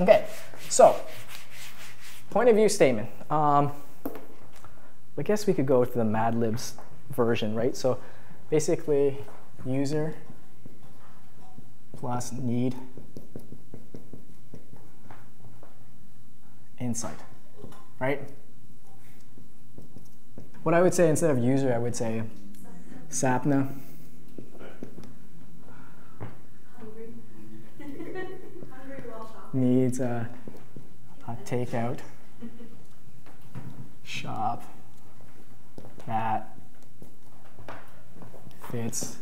Okay, so point of view statement. Um, I guess we could go to the Mad Libs version, right? So basically, user plus need insight, right? What I would say instead of user, I would say Sapna. Needs a, a takeout shop that fits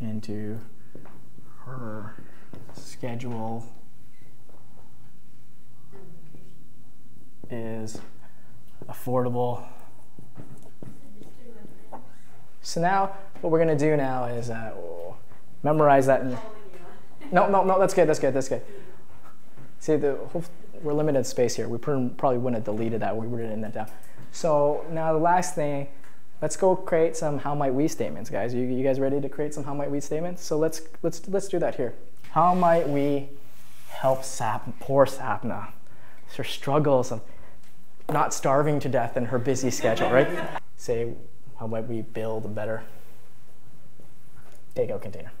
into her schedule is affordable. So now what we're gonna do now is uh, memorize that. No, no, no, that's good, that's good, that's good. See, the whole, we're limited space here. We probably wouldn't have deleted that. We would have written that down. So now the last thing, let's go create some how might we statements, guys. You, you guys ready to create some how might we statements? So let's, let's, let's do that here. How might we help Sap, poor Sapna? Her struggles of not starving to death in her busy schedule, right? Say, how might we build a better takeout container?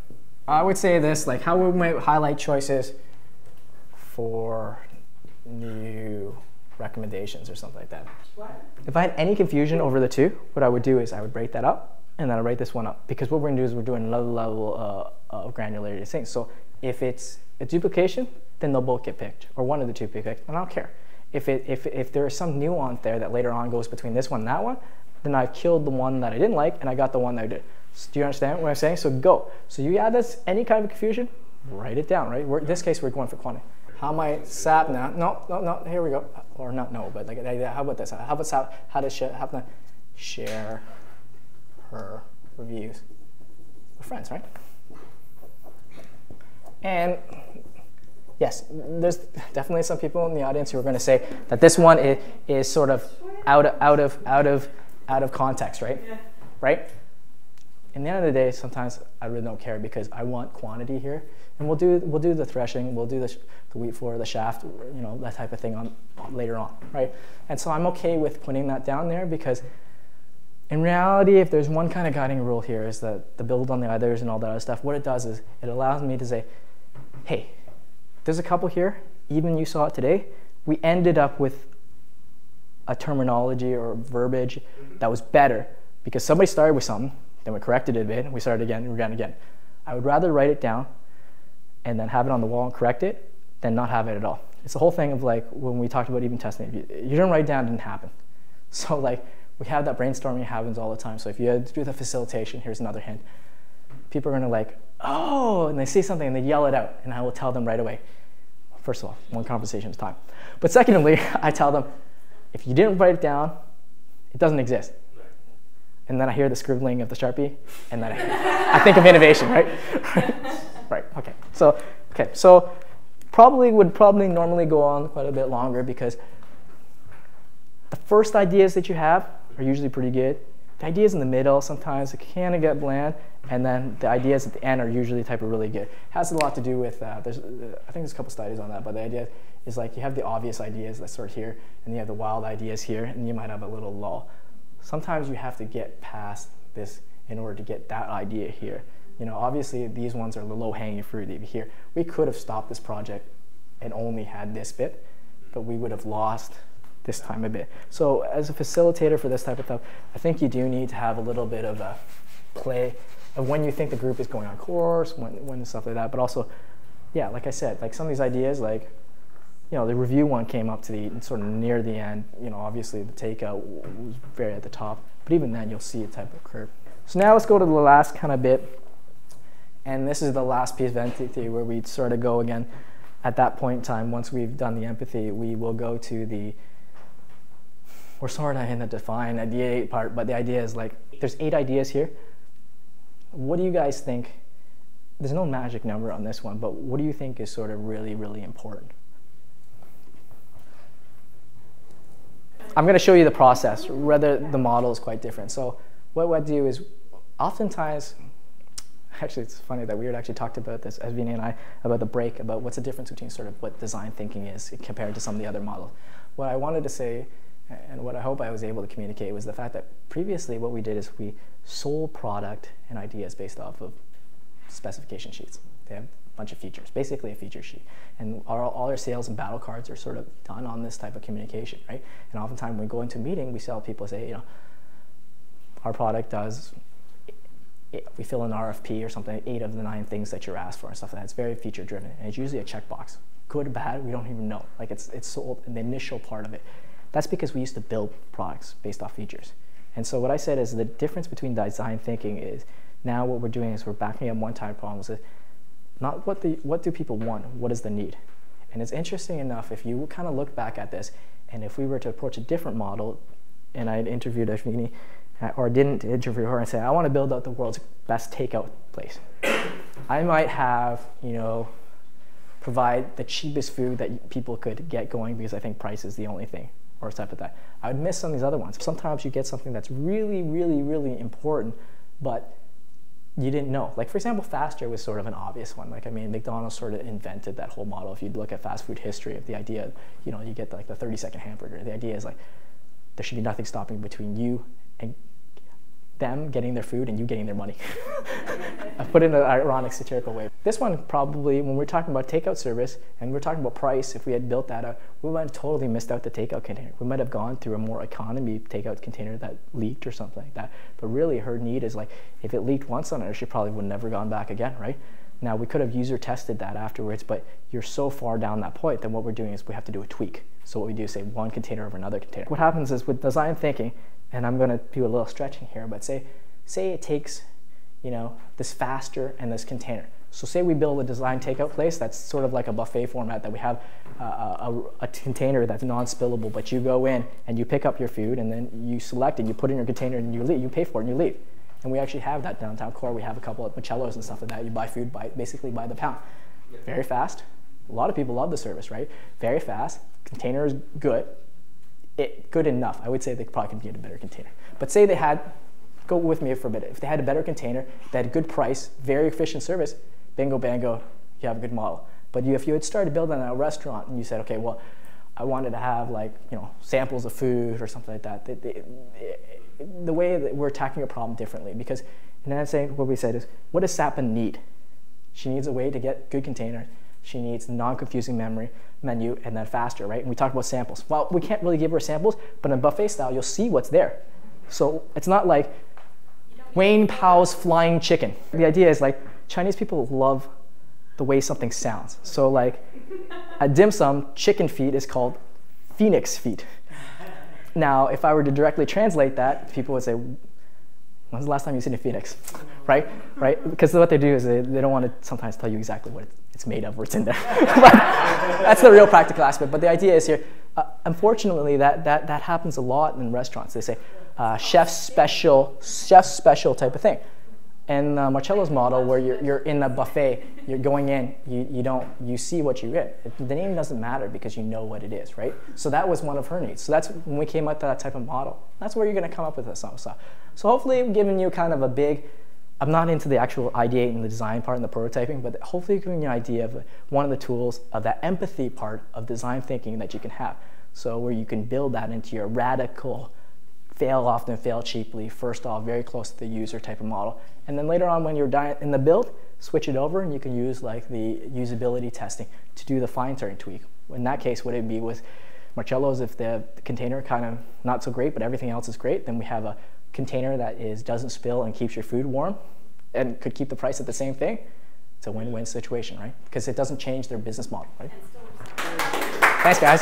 I would say this, like how we might highlight choices for new recommendations or something like that. What? If I had any confusion over the two, what I would do is I would break that up and then I write this one up because what we're gonna do is we're doing another level uh, of granularity of things. So if it's a duplication, then they'll both get picked or one of the two be picked and I don't care. If, it, if, if there is some nuance there that later on goes between this one and that one, then I've killed the one that I didn't like and I got the one that I did. So do you understand what I'm saying? So go. So you add this, any kind of confusion, write it down, right? We're, in this case, we're going for quantity. How might Sapna, no, no, no, here we go. Or not no, but like, how about this? How about Sap, how does Sapna share her reviews with friends, right? And yes, there's definitely some people in the audience who are going to say that this one is, is sort of out of, out of, out of, out of context, right? Yeah. Right? In the end of the day, sometimes I really don't care because I want quantity here. And we'll do we'll do the threshing, we'll do the, the wheat floor, the shaft, you know that type of thing on later on, right? And so I'm okay with putting that down there because in reality, if there's one kind of guiding rule here is that the build on the others and all that other stuff, what it does is it allows me to say, hey, there's a couple here, even you saw it today, we ended up with a terminology or verbiage that was better because somebody started with something, then we corrected it a bit, and we started again, and again, again. I would rather write it down and then have it on the wall and correct it than not have it at all. It's the whole thing of like when we talked about even testing, you, you didn't write down, it didn't happen. So like we have that brainstorming happens all the time. So if you had to do the facilitation, here's another hint. People are gonna like, oh, and they see something and they yell it out, and I will tell them right away. First of all, one conversation at a time. But secondly, I tell them, if you didn't write it down, it doesn't exist. And then I hear the scribbling of the Sharpie, and then I, I think of innovation, right? right, okay. So, okay, so probably would probably normally go on quite a bit longer because the first ideas that you have are usually pretty good. The ideas in the middle sometimes kind of get bland, and then the ideas at the end are usually type of really good. It has a lot to do with, uh, there's, uh, I think there's a couple studies on that, but the idea is like you have the obvious ideas that start here, and you have the wild ideas here, and you might have a little lull. Sometimes you have to get past this in order to get that idea here. You know, obviously these ones are the low-hanging fruit here. We could have stopped this project and only had this bit, but we would have lost this time a bit. So as a facilitator for this type of stuff, I think you do need to have a little bit of a play of when you think the group is going on course, when, when stuff like that, but also, yeah, like I said, like some of these ideas, like, you know, the review one came up to the sort of near the end, you know, obviously the takeout was very at the top, but even then you'll see a type of curve. So now let's go to the last kind of bit, and this is the last piece of empathy where we sort of go again at that point in time, once we've done the empathy, we will go to the, we're sort of in the define idea part, but the idea is like, there's eight ideas here. What do you guys think? There's no magic number on this one, but what do you think is sort of really, really important? I'm going to show you the process, whether the model is quite different. So what we do is oftentimes actually, it's funny that we had actually talked about this, Vinny and I, about the break, about what's the difference between sort of what design thinking is compared to some of the other models. What I wanted to say, and what I hope I was able to communicate, was the fact that previously what we did is we sold product and ideas based off of specification sheets. They have bunch of features, basically a feature sheet. And our, all our sales and battle cards are sort of done on this type of communication, right? And oftentimes when we go into a meeting, we sell people say, you know, our product does we fill an RFP or something, eight of the nine things that you're asked for and stuff like that. It's very feature driven, and it's usually a checkbox. Good or bad, we don't even know. Like it's it's sold in the initial part of it. That's because we used to build products based off features. And so what I said is the difference between design thinking is now what we're doing is we're backing up one type of problems. Not what the what do people want, what is the need? And it's interesting enough if you kind of look back at this, and if we were to approach a different model, and I interviewed Ashvini or didn't interview her and say, I want to build out the world's best takeout place. I might have, you know, provide the cheapest food that people could get going because I think price is the only thing or type of that. I would miss some of these other ones. Sometimes you get something that's really, really, really important, but you didn't know. Like for example, faster was sort of an obvious one. Like I mean, McDonald's sort of invented that whole model. If you look at fast food history of the idea, you know, you get like the 30 second hamburger. The idea is like there should be nothing stopping between you and them getting their food and you getting their money. I put it in an ironic, satirical way. This one probably, when we're talking about takeout service and we're talking about price, if we had built that up, we might have totally missed out the takeout container. We might have gone through a more economy takeout container that leaked or something like that. But really, her need is like, if it leaked once on her, she probably would never gone back again, right? Now, we could have user tested that afterwards, but you're so far down that point, then what we're doing is we have to do a tweak. So what we do is say one container over another container. What happens is with design thinking, and I'm going to do a little stretching here, but say, say it takes, you know, this faster and this container. So say we build a design takeout place that's sort of like a buffet format that we have uh, a, a, a container that's non-spillable, but you go in and you pick up your food and then you select it, you put it in your container and you leave, you pay for it and you leave. And we actually have that downtown core. We have a couple of Marcello's and stuff like that. You buy food by basically by the pound. Very fast. A lot of people love the service, right? Very fast. Container is good it, good enough. I would say they probably could get a better container. But say they had, go with me for a bit. If they had a better container, they had a good price, very efficient service, bingo bango, you have a good model. But you, if you had started building a restaurant and you said, okay, well, I wanted to have like you know samples of food or something like that. They, the way that we're attacking a problem differently because, and then I'm saying what we said is, what does Sapna need? She needs a way to get good containers she needs non-confusing memory menu and then faster, right? And we talked about samples. Well, we can't really give her samples, but in buffet style, you'll see what's there. So it's not like Wayne Pau's flying chicken. The idea is like Chinese people love the way something sounds. So like a dim sum, chicken feet is called phoenix feet. Now, if I were to directly translate that, people would say, when's the last time you've seen a phoenix? Right? Right? Because what they do is they, they don't want to sometimes tell you exactly what it's made of it's in there. but that's the real practical aspect. But the idea is here, uh, unfortunately, that, that, that happens a lot in restaurants. They say, uh, chef special, chef special type of thing. And uh, Marcello's model, where you're, you're in a buffet, you're going in, you, you don't, you see what you get. The name doesn't matter because you know what it is, right? So that was one of her needs. So that's when we came up to that type of model. That's where you're going to come up with stuff. So hopefully, I'm giving you kind of a big I'm not into the actual ideating the design part and the prototyping, but hopefully giving you an idea of one of the tools of that empathy part of design thinking that you can have. So where you can build that into your radical, fail often, fail cheaply, first off, very close to the user type of model. And then later on when you're in the build, switch it over and you can use like the usability testing to do the fine tuning tweak. In that case, would it be with Marcello's if the container kind of not so great, but everything else is great, then we have a container that is doesn't spill and keeps your food warm and could keep the price at the same thing, it's a win-win situation, right? Because it doesn't change their business model, right? Thanks, guys.